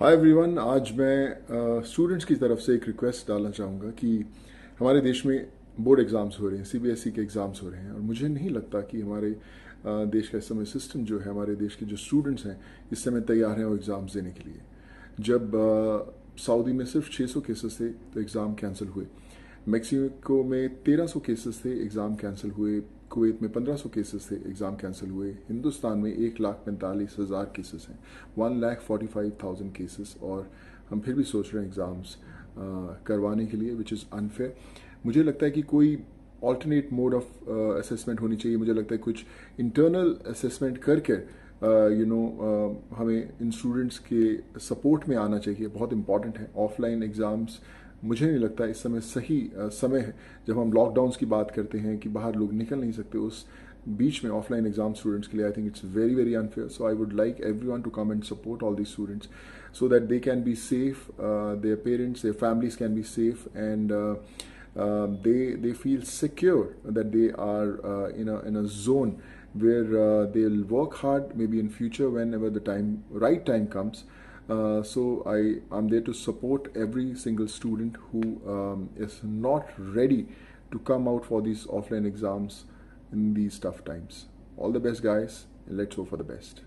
Hi everyone आज मैं students uh, की तरफ़ से एक रिक्वेस्ट डालना चाहूँगा कि हमारे देश में बोर्ड एग्ज़ाम्स हो रहे हैं सीबीएसई के एग्ज़ाम्स हो रहे हैं और मुझे नहीं लगता कि हमारे uh, देश का इस समय सिस्टम जो है हमारे देश के जो स्टूडेंट्स हैं इस समय तैयार हैं वो एग्ज़ाम्स देने के लिए। जब सऊदी uh, में सिर्फ़ 600 केसेस थे तो एग्ज़ाम कैंसिल हुए मैक्सिको में 1300 केसेस थे एग्ज़ाम कैंसिल हुए। कुवैत में 1500 केसेस थे एग्ज़ाम कैंसिल हुए। हिंदुस्तान में एक लाख पैंतालीस हज़ार केसेस हैं। One lakh forty five thousand cases और हम फिर भी सोच रहे हैं एग्ज़ाम्स करवाने के लिए विच इज़ अनफेयर मुझे लगता है कि कोई ऑल्टरनेट मोड ऑफ़ असेसमेंट होनी चाहिए। मुझे लगता है कुछ इंटरनल असेसमेंट करके यू नो हमें इन स्टूडेंट्स के सपोर्ट में आना चाहिए। बहुत इंपॉर्टेंट है। ऑफलाइन एग्ज़ाम्स मुझे नहीं लगता इस समय सही समय है जब हम लॉकडाउन की बात करते हैं कि बाहर लोग निकल नहीं सकते, उस बीच में ऑफलाइन एग्ज़ाम स्टूडेंट्स के लिए I think it's very very unfair so I would like everyone to come and support all the students so that they can be safe their parents their families can be safe and they they feel secure that they are in in a zone where they work hard maybe in future whenever the time right time comes Uh, so I, I'm there to support every single student who um, is not ready to come out for these offline exams in these tough times. All the best, guys, and let's hope for the best.